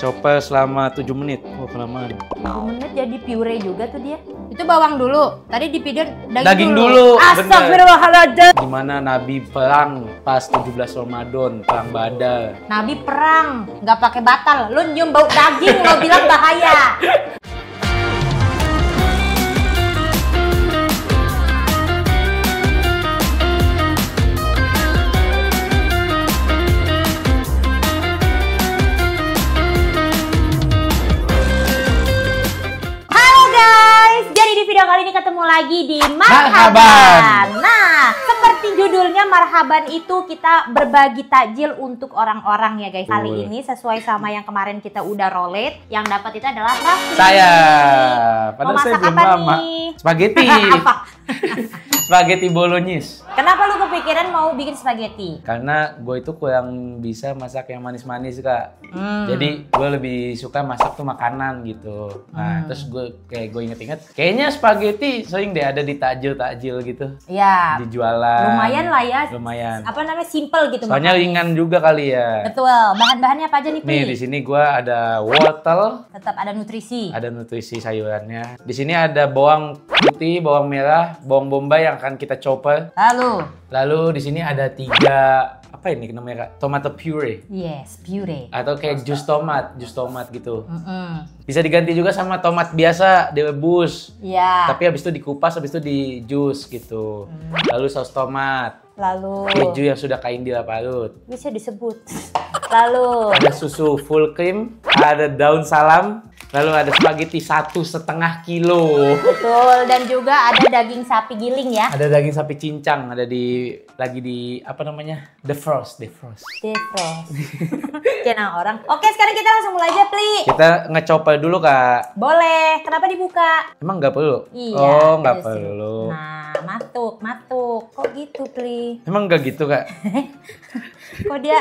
Chopper selama 7 menit. Oh, kelamaan. 7 menit jadi puree juga tuh dia. Itu bawang dulu. Tadi dipidin daging, Daging dulu, bener. Astagfirullahaladzim. Gimana Nabi perang pas 17 Ramadan, perang Badar. Nabi perang, nggak pakai batal. Lu nyium bau daging, lo bilang bahaya. video kali ini ketemu lagi di Marhaban. Marhaban. Nah, seperti judulnya Marhaban itu kita berbagi takjil untuk orang-orang ya guys. Kali ini sesuai sama yang kemarin kita udah rolet, yang dapat itu adalah Raffi. Saya, Mau padahal saya masak belum apa lama. nih? Spaghetti. Apa? Spaghetti bolognese. Kenapa lu kepikiran mau bikin spaghetti? Karena gue itu kurang bisa masak yang manis-manis kak. Hmm. Jadi gue lebih suka masak tuh makanan gitu. Nah Hmm. terus gue kayak gue inget-inget, kayaknya spaghetti sering deh ada di takjil-takjil gitu. Ya, Dijualan. lumayan lah ya. Lumayan. Apa namanya simple gitu Soalnya makannya. ringan juga kali ya. Betul. Bahan-bahannya apa aja nih, Pri? Nih di sini gue ada wortel, Tetap ada nutrisi. ada nutrisi sayurannya. Di sini ada bawang putih, bawang merah, bawang bombay yang akan kita chopper. Lalu, Lalu di sini ada tiga apa ini namanya kak? Tomato puree yes, puree. atau kayak jus tomat, jus tomat gitu. Mm-mm. Bisa diganti juga sama tomat biasa direbus. Ya. Tapi habis itu dikupas, habis itu di jus gitu. Lalu saus tomat, Lalu keju yang sudah kaindil parut. bisa disebut. Lalu Ada susu full cream, ada daun salam, lalu ada spaghetti satu setengah kilo. betul dan juga ada daging sapi giling ya. Ada daging sapi cincang, ada di lagi di apa namanya? Defrost, defrost. Defrost. Kena orang. Oke, sekarang kita langsung mulai aja, Pli. Kita ngechopper dulu kak. Boleh. Kenapa dibuka? Emang nggak perlu? Iya. oh nggak terus. perlu. Nah, matuk, matuk. Kok gitu, Pli? Emang nggak gitu kak? Kok dia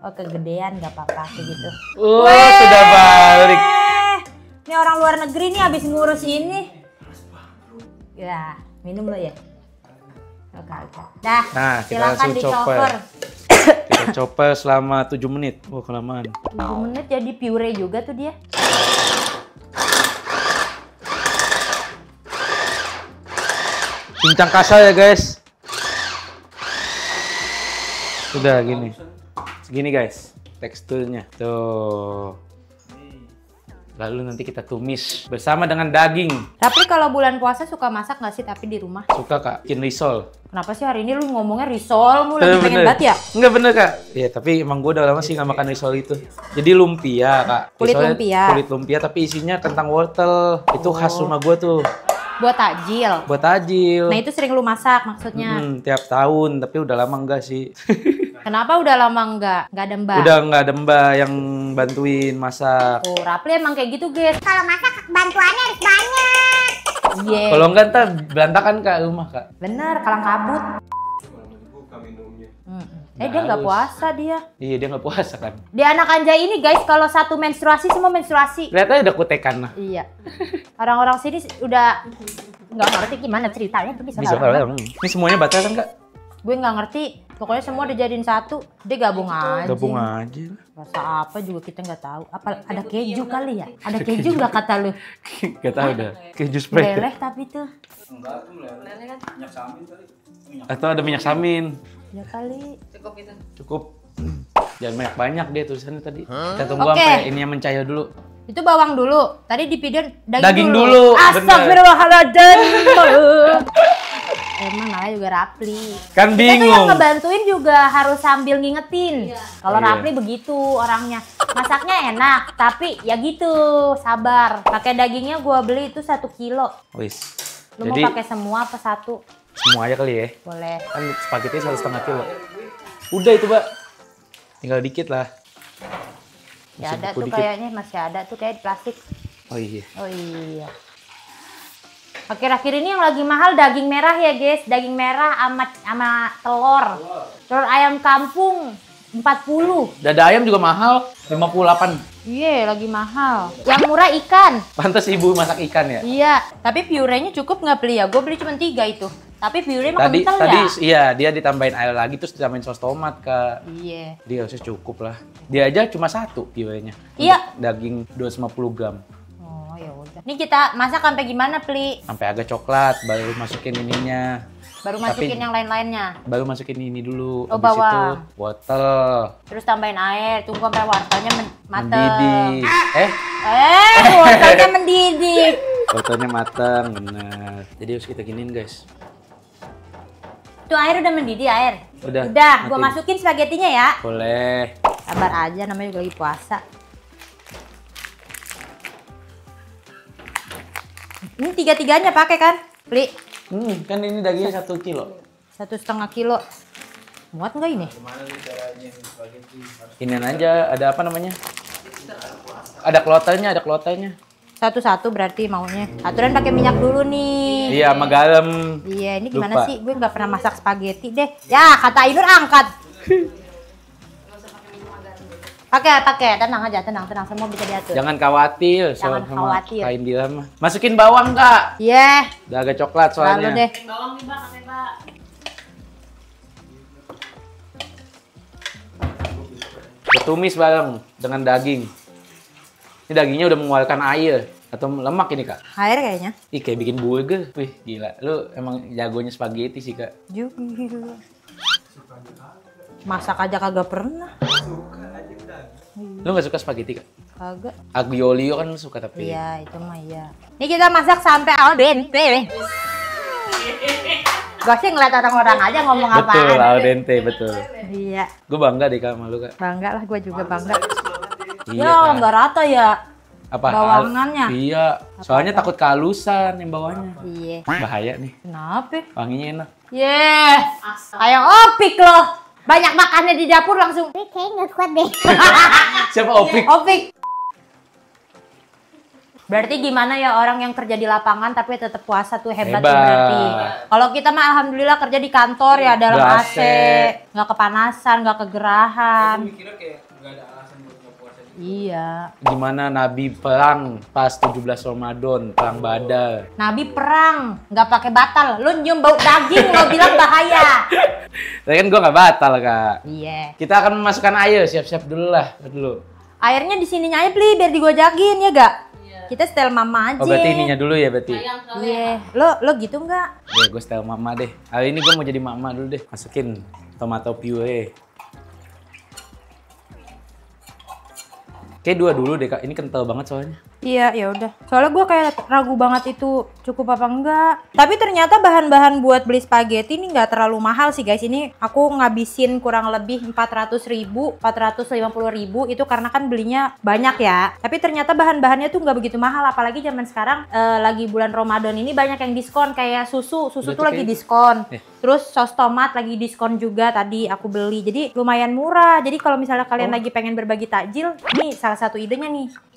Oh, kegedean nggak apa-apa gitu. Oh Weh. sudah balik. Ini orang luar negeri nih habis ngurus ini. Ya, minum lo ya. Oke, oke. Dah, Nah, kita silakan langsung chopper. Kita chopper selama 7 menit. Oh kelamaan. 7 menit jadi puree juga tuh dia. Cincang kasar ya guys. Sudah gini. Segini guys teksturnya. Tuh. Lalu nanti kita tumis bersama dengan daging. Tapi kalau bulan puasa suka masak nggak sih tapi di rumah? Suka kak, bikin risol. Kenapa sih hari ini lu ngomongnya risol mulu lagi pengen banget ya? Enggak bener kak. Ya tapi emang gue udah lama sih nggak makan risol itu. Jadi lumpia kak. Kulit Risolnya lumpia. Kulit lumpia tapi isinya kentang wortel. Itu khas Oh. rumah gue tuh. Buat takjil. Buat tajil. Nah itu sering lu masak maksudnya. Hmm, tiap tahun, tapi udah lama enggak sih. Kenapa udah lama nggak nggak ada mbak? udah nggak ada mbak yang bantuin masak. Oh, Rapli emang kayak gitu, guys. Kalau masak bantuannya harus banyak. Iya. Kalau enggak ntar berantakan kak rumah kak. Bener, kalang kabut. Mm-mm. Eh dia nggak puasa dia. Iya dia nggak puasa kan. Di anak anjay ini guys, kalau satu menstruasi semua menstruasi. Lihat aja udah kutekan lah. Iya. Orang-orang sini udah nggak ngerti gimana ceritanya tuh bisa Bisa nggak? Ini semuanya batal kan kak? Gue nggak ngerti. Pokoknya semua dijadiin satu, dia gabung aja. Gabung aja. Rasa apa juga kita nggak tahu. Apa ada keju kali ya? Ada keju nggak kata lu? Gak tau dah. Keju spread. Leleh tapi tuh. Atau ada minyak samin. Ya kali. Cukup. Jangan banyak banyak dia tulisannya tadi. Kita tunggu Oke. sampai ini yang mencair dulu. Itu bawang dulu. Tadi dipidin daging, Daging dulu, bener. Astagfirullahaladzim. Emang namanya juga Rapli. Kan Kita tuh yang bingung. ngebantuin juga harus sambil ngingetin. Kalau Iya. Rapli begitu orangnya. Masaknya enak, tapi ya gitu, sabar. Pakai dagingnya gua beli itu satu kilo. Wis. Lu Jadi mau pakai semua apa satu? Semua aja kali ya. Boleh. Kan spaghetti satu setengah kilo. Udah itu mbak. Tinggal dikit lah. Ya Masih ada beku tuh dikit. kayaknya masih ada tuh kayak di plastik. Oh iya. Oh iya. Akhir-akhir ini yang lagi mahal daging merah ya guys, daging merah sama sama telur. Telur ayam kampung 40. Dada ayam juga mahal, 58. Iya, lagi mahal. Yang murah ikan. Pantas ibu masak ikan ya? Iya, tapi purenya cukup nggak beli ya? Gue beli cuma tiga itu. Tapi mah Tadi kental tadi ya? iya dia ditambahin air lagi terus ditambahin saus tomat kak. Iya. Dia harusnya cukup lah. Dia aja cuma satu puree-nya. Iya. Daging 250 gram. Oh ya udah. Ini kita masak sampai gimana, Pli? Sampai agak coklat baru masukin ininya. Baru Tapi- masukin yang lain-lainnya. Baru masukin ini dulu. Oh, Habis itu wortel. Terus tambahin air, tunggu sampai wortelnya men- mateng. Mendidih. Eh, Eh, wortelnya mendidih. wortelnya matang, bener. Jadi harus kita giniin guys. Tuh air udah mendidih air. Udah, Udah, gua masukin spaghettinya ya. Boleh. Sabar aja namanya juga lagi puasa. Ini tiga-tiganya pakai kan? Beli Hmm, kan ini dagingnya satu kilo. satu setengah kilo. Muat nggak ini? Ini aja, ada apa namanya? Ada kloternya, ada kloternya. Satu-satu berarti maunya. Aturan pakai minyak dulu nih. Iya, garam. Iya, ini gimana Lupa. sih? Gue nggak pernah masak spaghetti deh. Ya, kata Ainur angkat. Pakai, pakai. Tenang aja, tenang, tenang. Semua bisa diatur. Jangan khawatir, Jangan sama khawatir. kain. Masukin bawang kak. Iya, Udah agak coklat lalu soalnya. deh. Kita tumis bareng dengan daging. Ini dagingnya udah mengeluarkan air atau lemak ini kak. Air kayaknya. Ih kayak bikin burger. Wih gila. Lu emang jagonya spaghetti sih kak. Juga. Masak aja kagak pernah. Lu gak suka spaghetti kak? Kagak. Aglio olio kan lu suka tapi. Iya, itu mah iya. Ini kita masak sampai al dente. Gue sih ngeliat orang-orang aja ngomong Betul, apaan. al dente, betul. Iya, Gue bangga deh kak sama lu kak. bangga lah gue juga bangga. Iya ya, kak. nggak rata ya. Apa? bawangannya. Al- iya. Soalnya takut kehalusan yang bawahnya. Iya. Bahaya nih. Kenapa? Wanginya enak. Yeh, kayak opik loh. Banyak makannya di dapur langsung. Gue kayaknya nggak kuat deh. Siapa Opik? Opik. Berarti gimana ya orang yang kerja di lapangan tapi tetap puasa tuh hebat, tuh Hebat. berarti. Kalau kita mah alhamdulillah kerja di kantor ya dalam AC, AC. nggak kepanasan, nggak kegerahan. Iya. Gimana Nabi perang pas 17 Ramadan, perang Badar. Nabi perang, nggak pakai batal. Lu nyium bau daging, lo bilang bahaya. Tapi kan gua nggak batal kak. Iya. Kita akan memasukkan air, siap-siap dulu lah. Dulu. Airnya di sininya aja beli biar digojagin ya gak? Kita setel mama aja. Oh berarti ininya dulu ya berarti? Iya. Lo lo gitu nggak? Ya gue style mama deh. Hari ini gue mau jadi mama dulu deh. Masukin tomato puree. Kayak dua dulu deh kak. Ini kental banget soalnya. Iya, ya udah. Soalnya gue kayak ragu banget itu cukup apa enggak. Tapi ternyata bahan-bahan buat beli spaghetti ini nggak terlalu mahal sih guys. Ini aku ngabisin kurang lebih 400 ribu, 450 ribu itu karena kan belinya banyak ya. Tapi ternyata bahan-bahannya tuh nggak begitu mahal. Apalagi zaman sekarang eh, lagi bulan Ramadan ini banyak yang diskon kayak susu. Susu tuh lagi diskon. Eh. Terus saus tomat lagi diskon juga tadi aku beli. Jadi lumayan murah. Jadi kalau misalnya kalian Oh. lagi pengen berbagi takjil, nih salah satu idenya nih.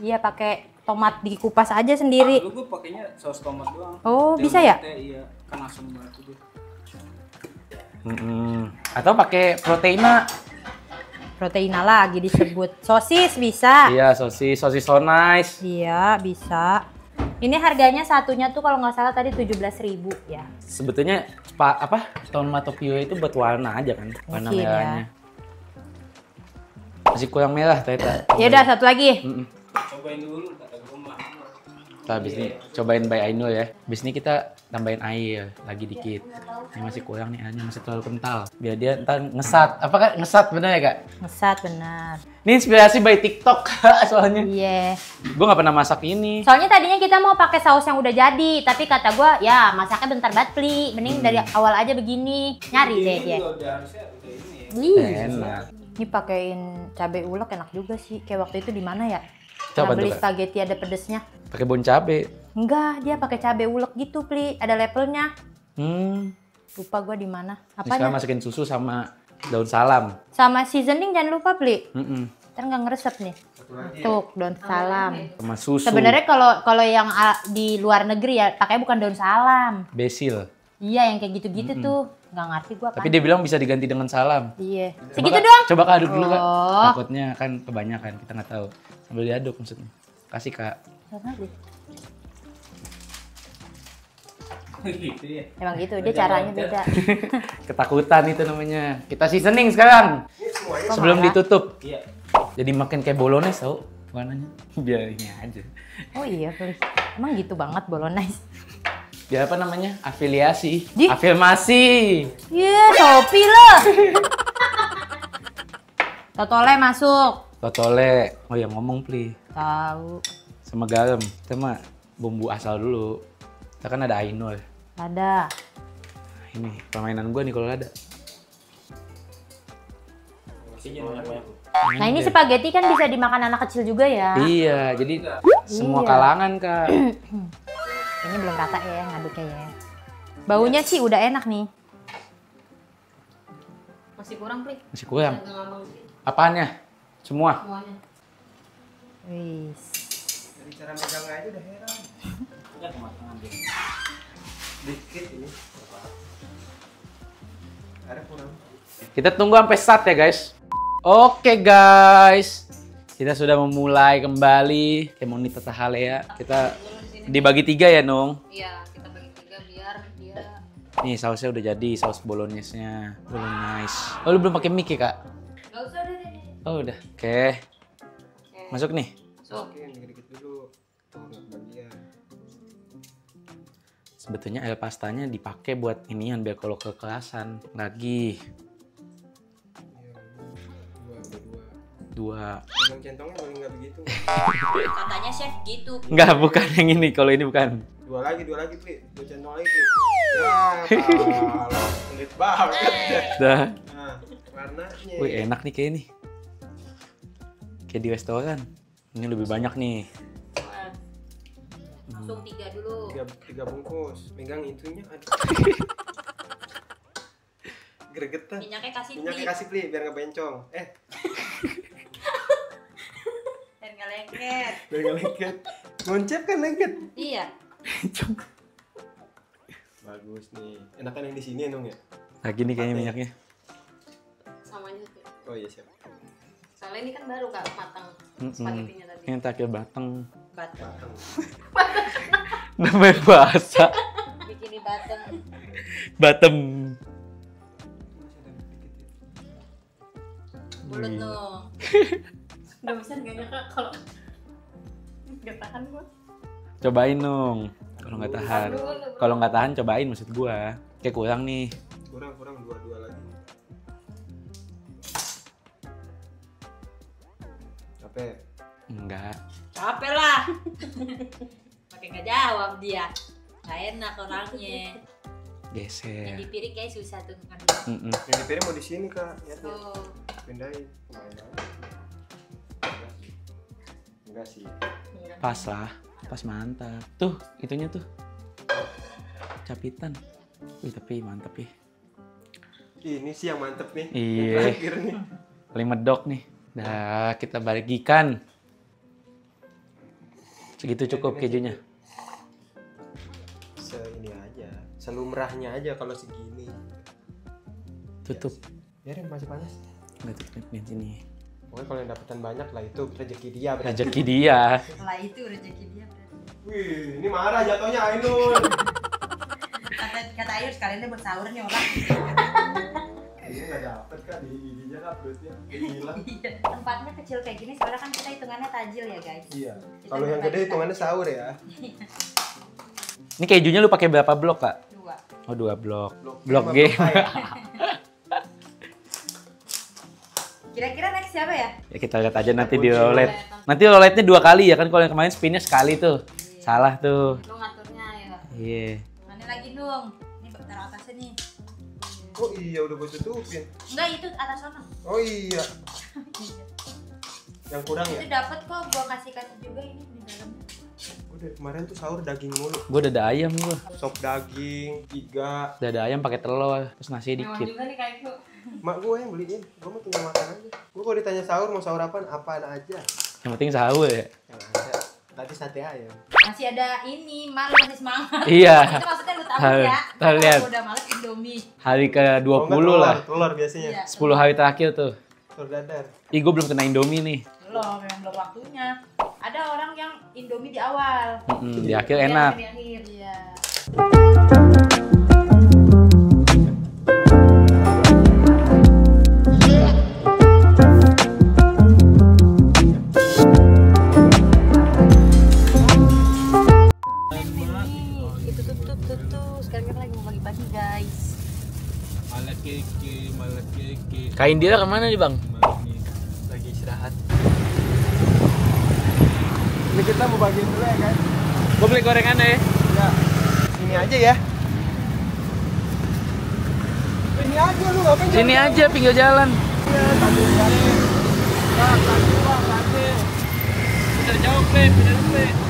Iya pakai tomat dikupas aja sendiri. Dulu gue pakainya saus tomat doang. Oh, Yang bisa ya? Iya, kan asam banget tuh. Mm-mm. Atau pakai proteina. Proteina lagi disebut. Sosis bisa. Iya sosis, sosis so nice. Iya, bisa. Ini harganya satunya tuh kalau nggak salah tadi 17.000 ya. Sebetulnya pa, apa tomato puree itu buat warna aja kan, warna Mungkin ya. merahnya. Masih kurang merah ternyata. Ya udah satu lagi. Mm-mm. Cobain dulu, kata gue mah. Nah, habis ini cobain by Ainul ya. Habis ini kita tambahin air lagi dikit. Ini masih kurang nih airnya masih terlalu kental. Biar dia ntar ngesat. Apakah ngesat bener ya kak? Ngesat benar. Ini inspirasi by TikTok soalnya. Iya. Gue nggak pernah masak ini. Soalnya tadinya kita mau pakai saus yang udah jadi, tapi kata gua ya masaknya bentar banget pli. Mending dari awal aja begini. Nyari deh dia. Harusnya udah ini ya. Ih. Enak. Ini pakein cabai ulek enak juga sih. Kayak waktu itu di mana ya? Coba Pernah beli spaghetti ada pedesnya. Pakai bon cabe. Enggak, dia pakai cabai ulek gitu, Pli. Ada levelnya. Hmm. Lupa gua di mana. Ini sekarang Apanya? masukin susu sama daun salam. Sama seasoning jangan lupa, Pli. Mm-mm. Ntar nggak ngeresep nih. Tuh, daun salam. Sama susu. Sebenarnya kalau kalau yang di luar negeri ya pakai bukan daun salam. Basil. Iya, yang kayak gitu-gitu tuh. Nggak ngerti gua Tapi kan. dia bilang bisa diganti dengan salam. Iya. Coba, Segitu Kak. doang. Coba kak aduk dulu kak. Oh. Takutnya kan kebanyakan kita nggak tahu. Sambil diaduk maksudnya. Kasih kak. Gitu ya. Emang gitu, dia caranya beda. Ketakutan itu namanya. Kita seasoning sekarang. Sebelum marah? ditutup. Iya. Jadi makin kayak bolognese tau warnanya. Biar ini aja. Oh iya, please. Emang gitu banget bolognese. Biar apa namanya? Afiliasi. Di- Afirmasi. Iya, Shopee lah. Totole masuk. Totole. Oh ya ngomong pli. Tahu. Sama garam. Kita mah bumbu asal dulu. Kita kan ada ainul. Ada. Nah, ini permainan gua nih kalau ada. Nah ini spaghetti kan bisa dimakan anak kecil juga ya. Iya, jadi semua Iya. kalangan kak. Ini belum rata ya ngaduknya ya. Baunya sih udah enak nih. Masih kurang, Pri. Masih kurang. Apaannya? Semua. semuanya. Wis. Dari cara megang aja udah heran. Ya tengah-tengah dia. Dikit ini. Ada kurang. Kita tunggu sampai start ya guys. Oke guys. Kita sudah memulai kembali. Kayak mau Nita Tahalea. Kita dibagi tiga ya Nung. Iya, kita bagi tiga biar dia Nih sausnya udah jadi, saus bolognese-nya. Bolognese. Oh lu belum pakai mic ya kak? Gak usah deh. Oh udah. Oke. Masuk nih. Masuk. Oke, dikit-dikit dulu. Tuh, bagian. Sebetulnya air pastanya dipakai buat inian biar kalau kekerasan lagi dua. Pegang centongnya paling nggak begitu. Katanya chef gitu. Enggak, bukan yang ini. Kalau ini bukan. Dua lagi, dua lagi, Pri. Dua centong lagi, Pri. Ya, kalah. Pelit banget. Dah. Nah, warnanya. Wih enak nih kayak ini. Kayak di restoran. Ini lebih banyak nih. Langsung tiga dulu. Tiga, tiga bungkus. Megang itunya. Aduh. Gregetan. Minyaknya kasih Minyaknya kasih, Pri, biar nggak bencong. Eh, nggak lengket. biar nggak lengket. Ngoncep kan lengket. Iya. Bagus nih. Enakan yang di sini Nung ya? Lagi nih kayaknya minyaknya. Samanya Pri. Oh iya, siap. Soalnya ini kan baru kak matang Mm-mm. spagettinya tadi. Ini terakhir batang. Batang. Batang. Namanya bahasa. Bikin di batang. Batem. Mulut no. Udah bisa nggak nyangka kalau nggak tahan gua. Cobain dong. Kalau nggak tahan. Kalau nggak tahan cobain maksud gua. Kayak kurang nih. Kurang, kurang. Dua-dua lagi. Capek. Enggak. Capek lah. Pakai nggak jawab dia. Gak enak orangnya. Geser. Jadi piring kayak susah tuh kan. Mm-mm. Yang dipiring mau di sini, Kak. Lihat nih. Tuh. Pindahin. Enggak sih. Pas lah. Pas mantap. Tuh, itunya tuh. Capitan. Wih, tapi mantap ya. Ini sih yang mantep nih. Iya. Yang terakhir nih. Paling medok nih. Dah, kita bagikan. Segitu cukup kejunya. Se ini aja. Selumrahnya aja kalau segini. Tutup. Biarin masih panas. Nggak tutup di sini. Pokoknya kalau yang dapetan banyak lah itu rezeki dia berarti. Rezeki dia. Setelah itu rezeki dia berarti. Wih, ini marah jatuhnya Ainul. Kata, kata Ayu sekalian dia buat sahur nih orang. Ini nggak dapet kak di giginya kak perutnya hilang. Tempatnya kecil kayak gini soalnya kan kita hitungannya tajil ya guys. Iya. Kalau yang gede hitungannya sahur ya. Ini kejunya lu pakai berapa blok, Kak? Dua. Oh, dua blok. Blok Blok G. blok siapa ya? Ya kita lihat aja nanti di roulette. Nanti roulette-nya dua kali ya kan kalau yang kemarin spinnya sekali tuh. Salah tuh. Lu ngaturnya ya. Iya. Mana lagi dong? Ini taruh atasnya nih. Oh iya udah gue tutupin. Enggak itu atas sana. Oh iya. Yang kurang ya? Itu dapat kok gua kasih kasih juga ini di. Gue dari kemarin tuh sahur daging mulu. Gue dada ayam gua. Sop daging, iga. Dada ayam pakai telur, terus nasi Memang dikit. juga nih kayak itu. Mak gue yang beliin. Gue mau tinggal makan aja. Gue kalau ditanya sahur mau sahur apaan? Apaan aja. Yang penting sahur ya. Yang ada. Tadi sate ayam. Masih ada ini, Mal masih semangat. Iya. itu maksudnya lu tahu Hal- ya. Kalau lihat. Udah males Indomie. Hari ke Oh, 20 enggak, telur, lah. Telur biasanya. Iya. 10 hari terakhir tuh. Telur dadar. Ih, gue belum kena Indomie nih. Belum, memang belum waktunya. Ada orang yang Indomie di awal. Mm-mm, di akhir enak. Di akhir. Iya. Itu tuh tuh tuh tuh. Sekarang kita lagi mau pagi-pagi guys. Kain dia ke mana nih bang? Lagi istirahat. Ini kita mau bagiin dulu ya kan? Gue beli gorengan ya. Ya, sini aja ya. Ini aja lu ngapain Sini aja pinggir jalan. Ya, tadi tadi tadi. Bener jauh klip, bener klip.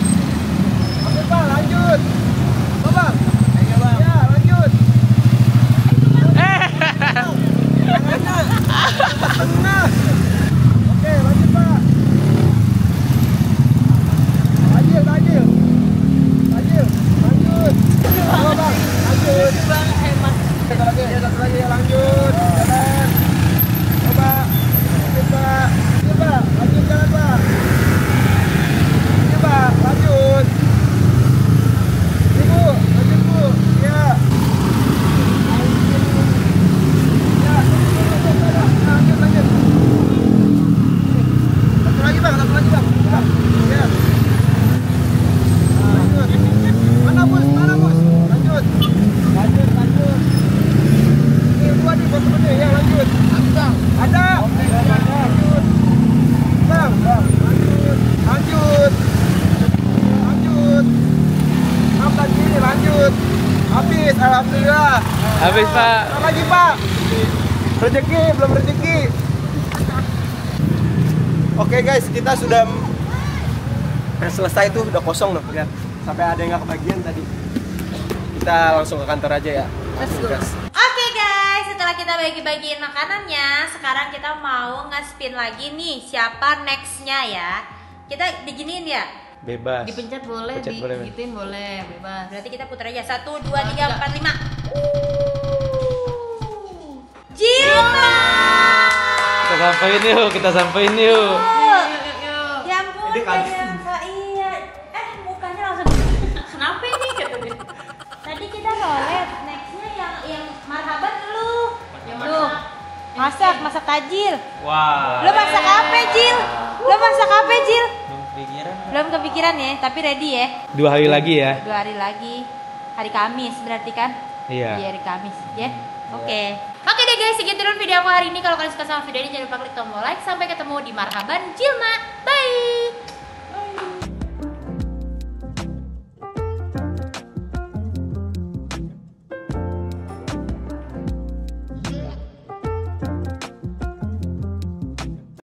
Oke, Pak, lanjut. Oh, Bang. Ya, lanjut. Tengahnya. Tengah. Oke, lanjut, Pak. Tajil, tajil. Tajil, lanjut. Halo, Bang. Lanjut. Bang hemat. Satu lagi, ya, satu lagi, lanjut. Jalan. Coba. Lanjut, Pak. Lanjut, Pak. Lanjut jalan, Pak. Lanjut, Pak. Lanjut. Ibu, lanjut, Bu. Ya. Ya, lanjut, lanjut. Satu lagi, Bang. Satu lagi, Bang. Bang. Ya. Nah, lanjut. Mana, Bos? Mana, Bos? Lanjut. Lanjut, lanjut. Ini dua nih buat temennya, ya lanjut. Ada. Lanjut. Bang, lanjut. Lanjut. Lanjut. Maaf lagi, lanjut. Habis, alhamdulillah. Habis pak. Selamat lagi, Pak. Rezeki, belum rezeki. Oke guys, kita sudah yang selesai tuh udah kosong loh, lihat. Sampai ada yang nggak kebagian tadi. Kita langsung ke kantor aja ya. Langsung gas. Oke guys, setelah kita bagi-bagiin makanannya, sekarang kita mau nge-spin lagi nih siapa nextnya ya. Kita diginiin ya. Bebas. Dipencet boleh, Pencet boleh, Ben. digituin boleh, bebas. Berarti kita putar aja. Satu, dua, tiga, empat, lima. Sampein yuk, kita sampein yuk. Ya ampun, Ini kaget. nyangka iya. Eh, mukanya langsung. Kenapa ini? Dia. Tadi kita rolet, nextnya yang yang marhaban lu. Lu masak, masak tajil. Wah. Lu masak apa, Jil? Lu masak apa, Jil? Pikiran. Belum kepikiran ya, tapi ready ya. Dua hari lagi ya. Dua hari lagi. Hari Kamis berarti kan? Iya. Iya, hari Kamis, ya. Oke. Oke deh guys, segitu dulu video aku hari ini. Kalau kalian suka sama video ini jangan lupa klik tombol like. Sampai ketemu di Marhaban Jilma. Bye.